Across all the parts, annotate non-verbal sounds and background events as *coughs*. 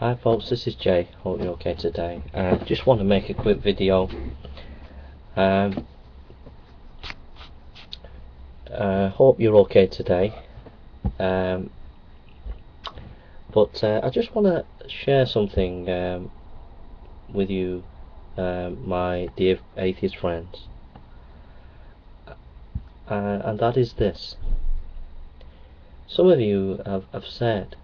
Hi folks, this is Jay. Hope you're okay today. Uh, just want to make a quick video. Um, uh, hope you're okay today. Um, but uh, I just want to share something um, with you, um, my dear atheist friends. Uh, and that is this. Some of you have, have said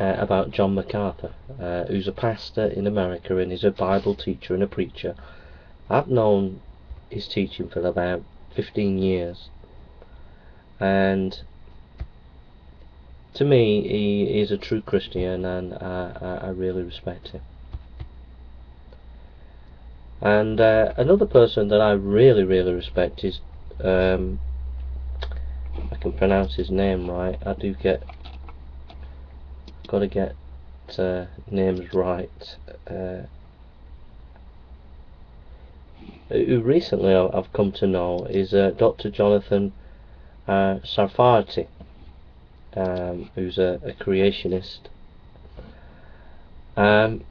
uh, about John MacArthur, uh, who's a pastor in America and is a Bible teacher and a preacher. I've known his teaching for about 15 years, and to me, he is a true Christian, and I, I really respect him. And uh, another person that I really, really respect is, um, I can pronounce his name right. I do get got to get uh, names right. Uh, who recently I've come to know is uh, Dr. Jonathan uh, Sarfati, um, who's a, a creationist. Um,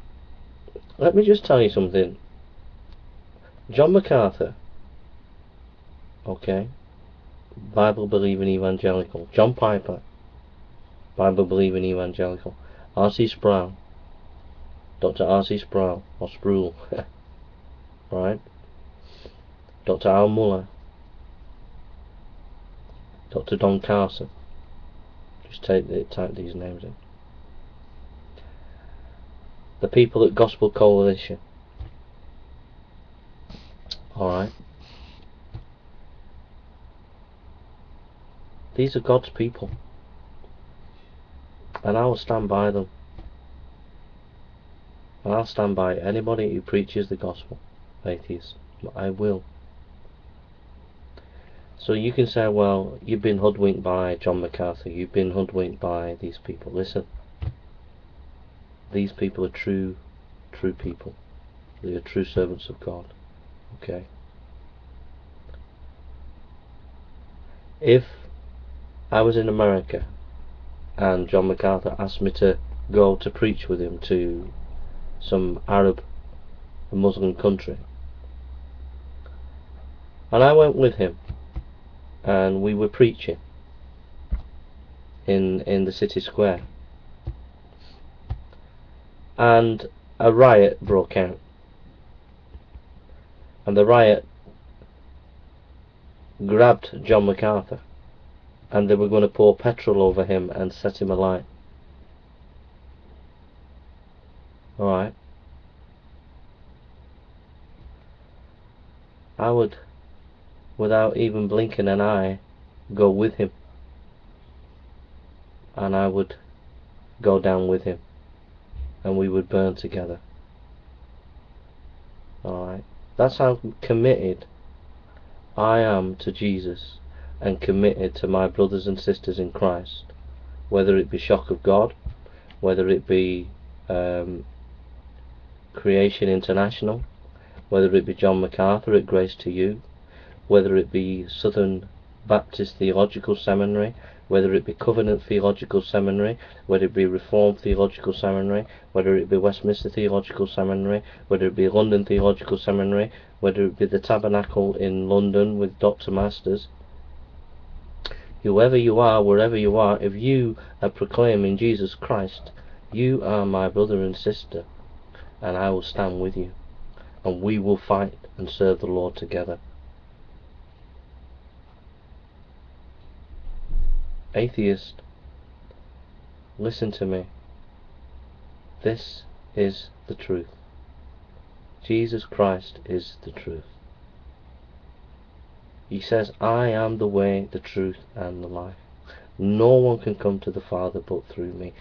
let me just tell you something. John MacArthur, okay, Bible believing evangelical. John Piper, Bible believing evangelical. R.C. Sproul, Dr. R.C. Sproul, or Sproul, *laughs* right? Dr. Al Mohler. Dr. Don Carson. Just take the, type these names in. The people at Gospel Coalition. Alright. These are God's people and I will stand by them. And I'll stand by anybody who preaches the gospel, atheists. I will. So you can say, well, you've been hoodwinked by John MacArthur, you've been hoodwinked by these people. Listen, these people are true, true people. They are true servants of God. Okay? If I was in America and John MacArthur asked me to go to preach with him to some Arab Muslim country. And I went with him and we were preaching in in the city square. And a riot broke out. And the riot grabbed John MacArthur and they were going to pour petrol over him and set him alight. Alright. I would, without even blinking an eye, go with him. And I would go down with him. And we would burn together. Alright. That's how committed I am to Jesus and committed to my brothers and sisters in Christ, whether it be Shock of God, whether it be um, Creation International, whether it be John MacArthur at Grace to You, whether it be Southern Baptist Theological Seminary, whether it be Covenant Theological Seminary, whether it be Reformed Theological Seminary, whether it be Westminster Theological Seminary, whether it be London Theological Seminary, whether it be the Tabernacle in London with Dr. Masters, whoever you are, wherever you are, if you are proclaiming Jesus Christ, you are my brother and sister, and I will stand with you, and we will fight and serve the Lord together. Atheist, listen to me. This is the truth. Jesus Christ is the truth. He says, I am the way, the truth, and the life. No one can come to the Father but through me.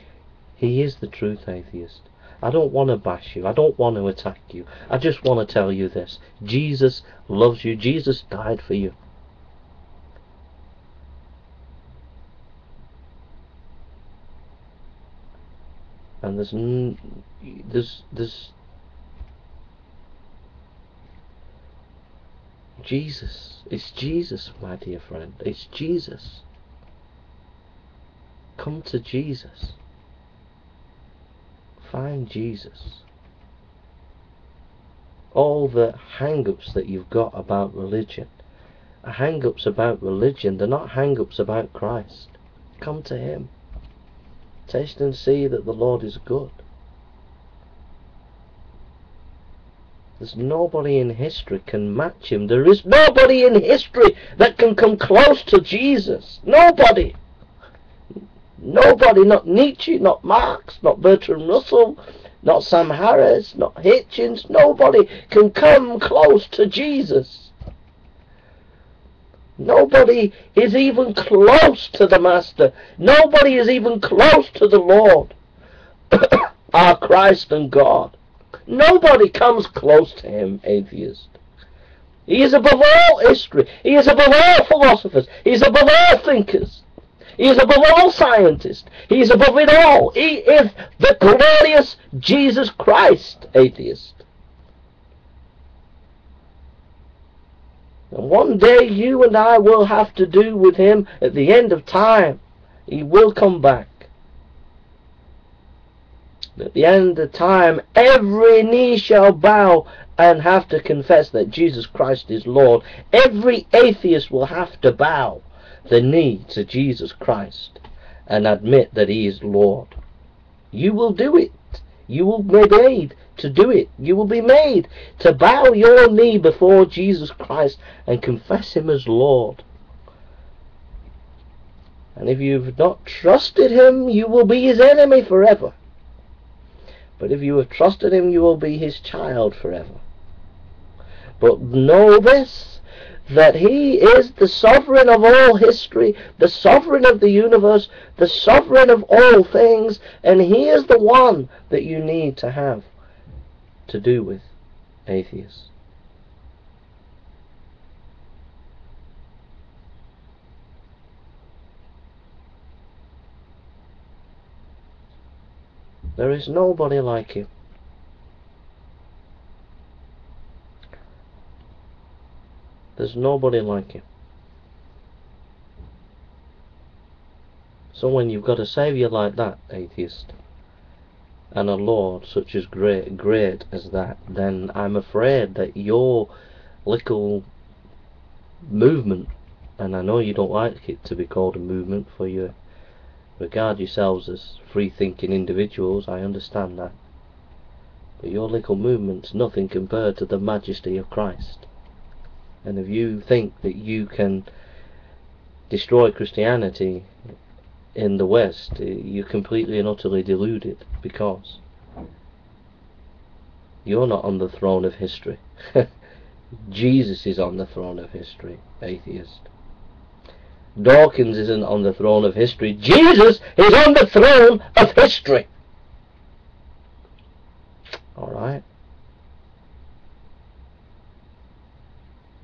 He is the truth, atheist. I don't want to bash you. I don't want to attack you. I just want to tell you this. Jesus loves you. Jesus died for you. And there's, there's, there's Jesus. It's Jesus, my dear friend. It's Jesus. Come to Jesus. Find Jesus. All the hang-ups that you've got about religion are hang-ups about religion. They're not hang-ups about Christ. Come to Him. Taste and see that the Lord is good. There's nobody in history can match him. There is nobody in history that can come close to Jesus. Nobody. Nobody, not Nietzsche, not Marx, not Bertrand Russell, not Sam Harris, not Hitchens. Nobody can come close to Jesus. Nobody is even close to the Master. Nobody is even close to the Lord, *coughs* our Christ and God. Nobody comes close to him, atheist. He is above all history. He is above all philosophers. He is above all thinkers. He is above all scientists. He is above it all. He is the glorious Jesus Christ, atheist. And one day you and I will have to do with him at the end of time. He will come back. At the end of time, every knee shall bow and have to confess that Jesus Christ is Lord. Every atheist will have to bow the knee to Jesus Christ and admit that he is Lord. You will do it. You will be made to do it. You will be made to bow your knee before Jesus Christ and confess him as Lord. And if you've not trusted him, you will be his enemy forever. But if you have trusted him, you will be his child forever. But know this, that he is the sovereign of all history, the sovereign of the universe, the sovereign of all things, and he is the one that you need to have to do with atheists. There is nobody like you. There's nobody like you. So when you've got a saviour like that, atheist, and a Lord such as great, great as that, then I'm afraid that your little movement, and I know you don't like it to be called a movement for your regard yourselves as free-thinking individuals, I understand that. But your little movement's nothing compared to the majesty of Christ. And if you think that you can destroy Christianity in the West, eh, you're completely and utterly deluded because you're not on the throne of history. *laughs* Jesus is on the throne of history, atheist. Dawkins isn't on the throne of history. Jesus is on the throne of history. Alright?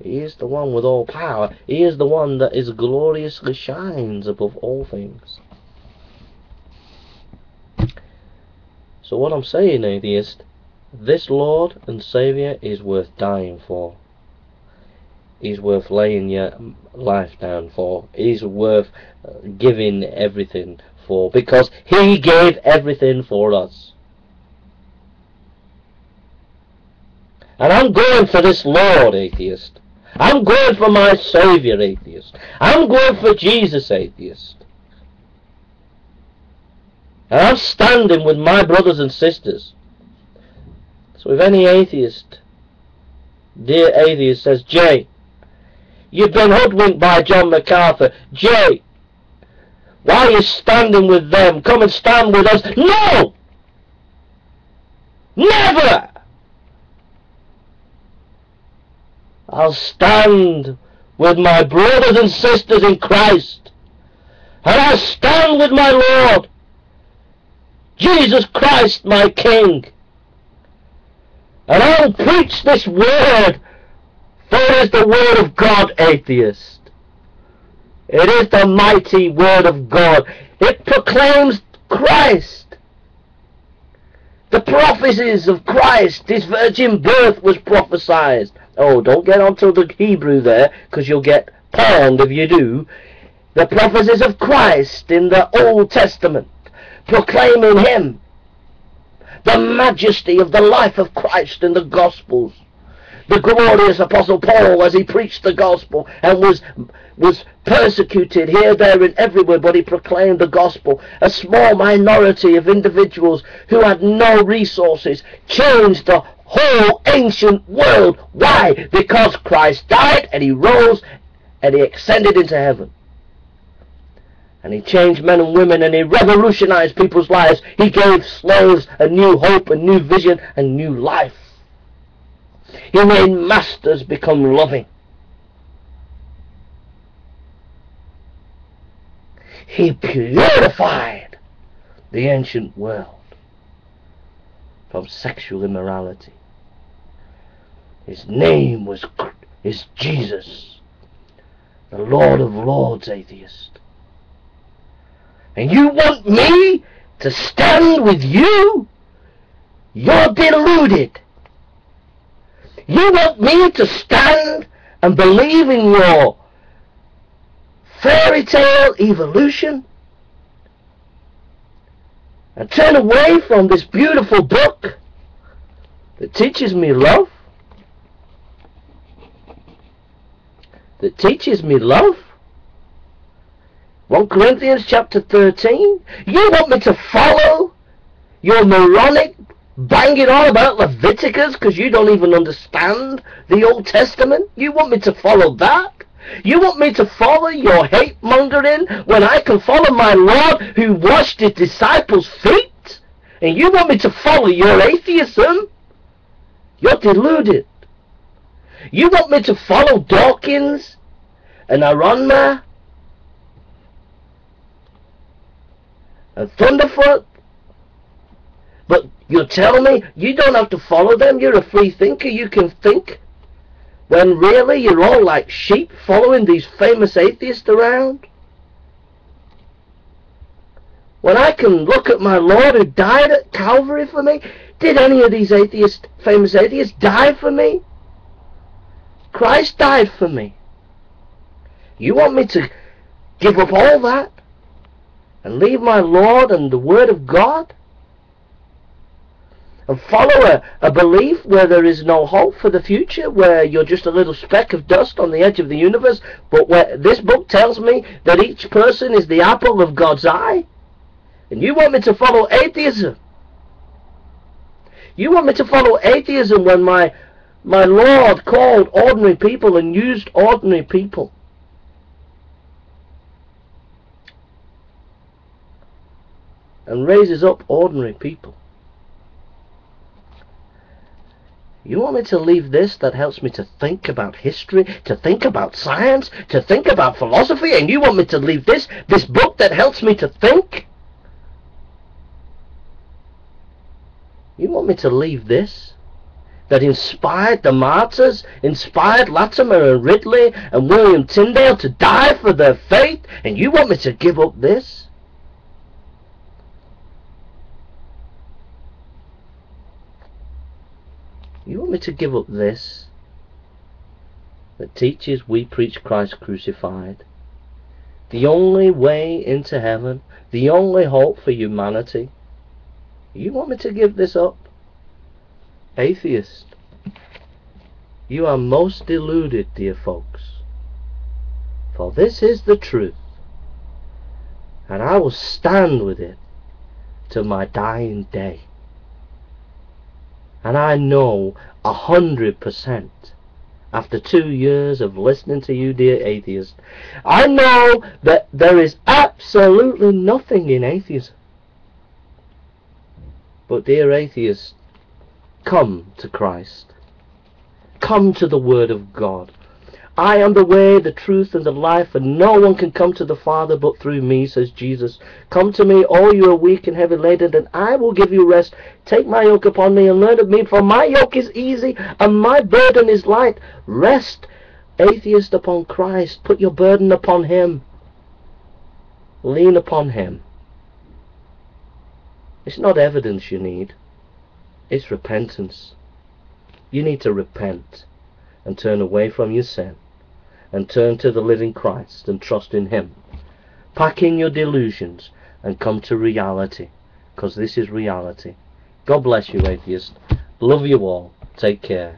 He is the one with all power. He is the one that is gloriously shines above all things. So what I'm saying, atheist, this Lord and Saviour is worth dying for is worth laying your life down for. Is worth uh, giving everything for because he gave everything for us. And I'm going for this Lord, atheist. I'm going for my Saviour, atheist. I'm going for Jesus, atheist. And I'm standing with my brothers and sisters. So if any atheist, dear atheist, says, Jay, You've been hoodwinked by John MacArthur. Jay, why are you standing with them? Come and stand with us. No! Never! I'll stand with my brothers and sisters in Christ. And I'll stand with my Lord. Jesus Christ, my King. And I'll preach this word it is the word of God, atheist. It is the mighty word of God. It proclaims Christ. The prophecies of Christ, his virgin birth was prophesied. Oh, don't get onto the Hebrew there, because you'll get panned if you do. The prophecies of Christ in the Old Testament, proclaiming him, the majesty of the life of Christ in the Gospels. The glorious Apostle Paul as he preached the gospel and was was persecuted here, there and everywhere, but he proclaimed the gospel. A small minority of individuals who had no resources changed the whole ancient world. Why? Because Christ died and he rose and he ascended into heaven. And he changed men and women and he revolutionized people's lives. He gave slaves a new hope, a new vision, a new life. He made masters become loving. He purified the ancient world from sexual immorality. His name was is Jesus, the Lord of Lords, atheist. And you want me to stand with you? You're deluded. You want me to stand and believe in your fairy tale evolution? And turn away from this beautiful book that teaches me love? That teaches me love? 1 Corinthians chapter 13? You want me to follow your moronic banging on about Leviticus because you don't even understand the Old Testament? You want me to follow that? You want me to follow your hate mongering when I can follow my Lord who washed his disciples' feet? And you want me to follow your atheism? You're deluded. You want me to follow Dawkins and Aron Ra and Thunderfoot but you're telling me you don't have to follow them? You're a free thinker. You can think. When really you're all like sheep following these famous atheists around? When I can look at my Lord who died at Calvary for me? Did any of these atheists, famous atheists, die for me? Christ died for me. You want me to give up all that and leave my Lord and the Word of God? And follow a, a belief where there is no hope for the future, where you're just a little speck of dust on the edge of the universe, but where this book tells me that each person is the apple of God's eye? And you want me to follow atheism? You want me to follow atheism when my my Lord called ordinary people and used ordinary people? And raises up ordinary people. You want me to leave this that helps me to think about history, to think about science, to think about philosophy, and you want me to leave this, this book that helps me to think? You want me to leave this? That inspired the martyrs, inspired Latimer and Ridley and William Tyndale to die for their faith, and you want me to give up this? You want me to give up this that teaches we preach Christ crucified? The only way into heaven, the only hope for humanity. You want me to give this up? Atheist, you are most deluded, dear folks. For this is the truth, and I will stand with it till my dying day. And I know a hundred percent after two years of listening to you, dear atheist, I know that there is absolutely nothing in atheism. But, dear atheist, come to Christ. Come to the Word of God. I am the way, the truth, and the life, and no one can come to the Father but through me, says Jesus. Come to me, all you are weak and heavy laden, and I will give you rest. Take my yoke upon me and learn of me, for my yoke is easy and my burden is light. Rest, atheist, upon Christ. Put your burden upon Him. Lean upon Him. It's not evidence you need. It's repentance. You need to repent and turn away from your sin and turn to the living Christ and trust in Him. Pack in your delusions and come to reality, because this is reality. God bless you, atheist. Love you all. Take care.